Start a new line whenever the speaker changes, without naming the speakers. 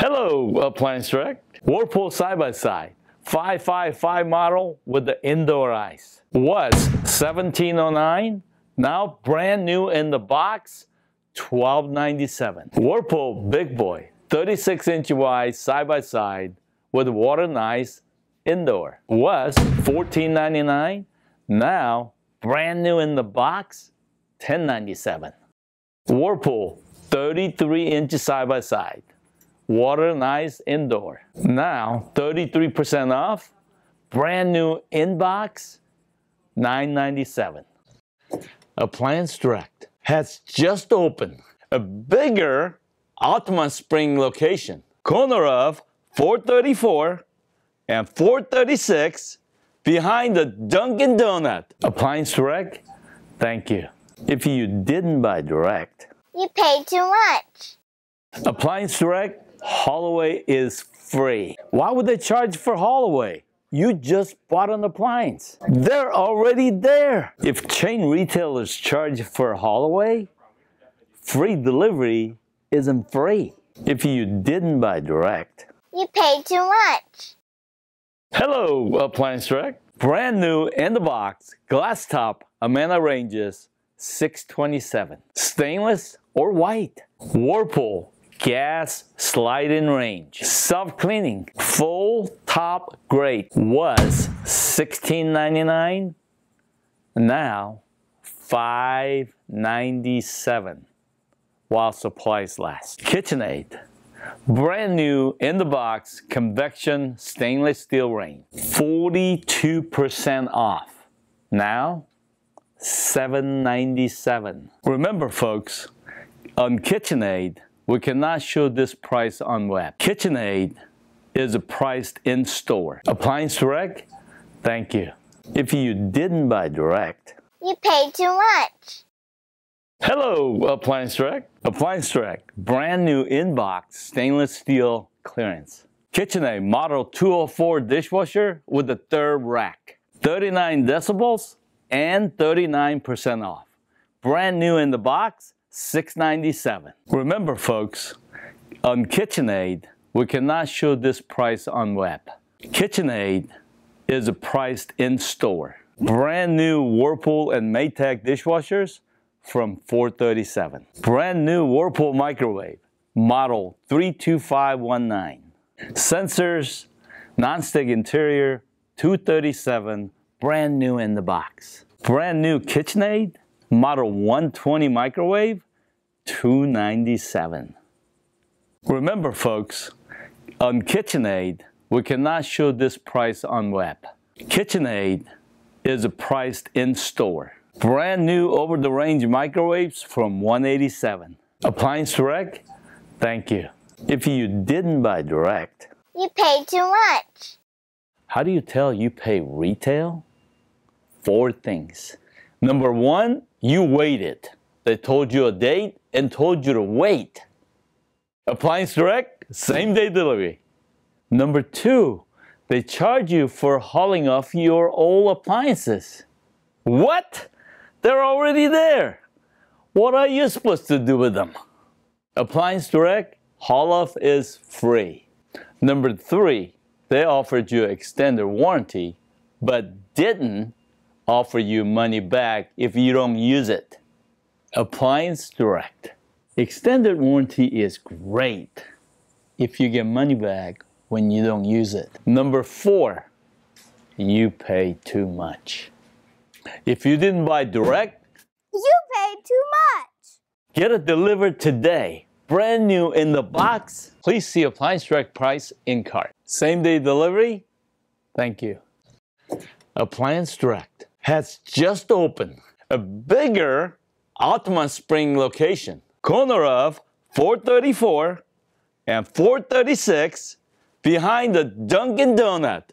Hello, uh, Appliance Direct. Whirlpool side-by-side. 555 model with the indoor ice. Was 1709, now brand new in the box, 1297. Whirlpool Big Boy, 36 inch wide side-by-side with water and ice indoor. Was 1499, now brand new in the box, 1097. Whirlpool 33 inch side-by-side water and ice indoor. Now, 33% off, brand new inbox, 997. Appliance Direct has just opened a bigger Altamonte Spring location, corner of 434 and 436 behind the Dunkin' Donut. Appliance Direct, thank you. If you didn't buy direct,
You paid too much.
Appliance Direct haul away is free. Why would they charge for haul away? You just bought an appliance. They're already there. If chain retailers charge for haul away, free delivery isn't free. If you didn't buy direct.
You paid too much.
Hello, Appliance Direct. Brand new in the box, glass top Amana Ranges 627. Stainless or white. Whirlpool gas sliding range. Self-cleaning, full top grade was $16.99. Now $5.97 while supplies last. KitchenAid, brand new in the box convection stainless steel range. 42% off. Now $7.97. Remember folks, on KitchenAid, we cannot show this price on web. KitchenAid is a priced in store. Appliance Direct, thank you. If you didn't buy direct,
You paid too much.
hello Appliance Direct. Appliance Direct, brand new inbox stainless steel clearance. KitchenAid Model 204 dishwasher with the third rack. 39 decibels and 39% off. Brand new in the box, 697. Remember folks, on KitchenAid, we cannot show this price on web. KitchenAid is a priced in store. Brand new Whirlpool and Maytag dishwashers from 437. Brand new Whirlpool microwave, model 32519. Sensors, non-stick interior, 237, brand new in the box. Brand new KitchenAid, model 120 microwave, 297. Remember folks, on KitchenAid, we cannot show this price on web. KitchenAid is priced in store. Brand new over-the-range microwaves from 187. Appliance Direct, thank you. If you didn't buy direct,
You paid too much.
how do you tell you pay retail? Four things. Number one, you waited. They told you a date and told you to wait. Appliance Direct, same day delivery. Number two, they charge you for hauling off your old appliances. What? They're already there. What are you supposed to do with them? Appliance Direct, haul off is free. Number three, they offered you an extended warranty, but didn't offer you money back if you don't use it. Appliance Direct. Extended warranty is great if you get money back when you don't use it. Number four, you pay too much. If you didn't buy direct,
You paid too much.
Get it delivered today. Brand new in the box. Please see Appliance Direct price in cart. Same day delivery. Thank you. Appliance Direct has just opened a bigger Altamonte Spring location, corner of 434 and 436 behind the Dunkin' Donut.